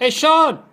Hey, Sean.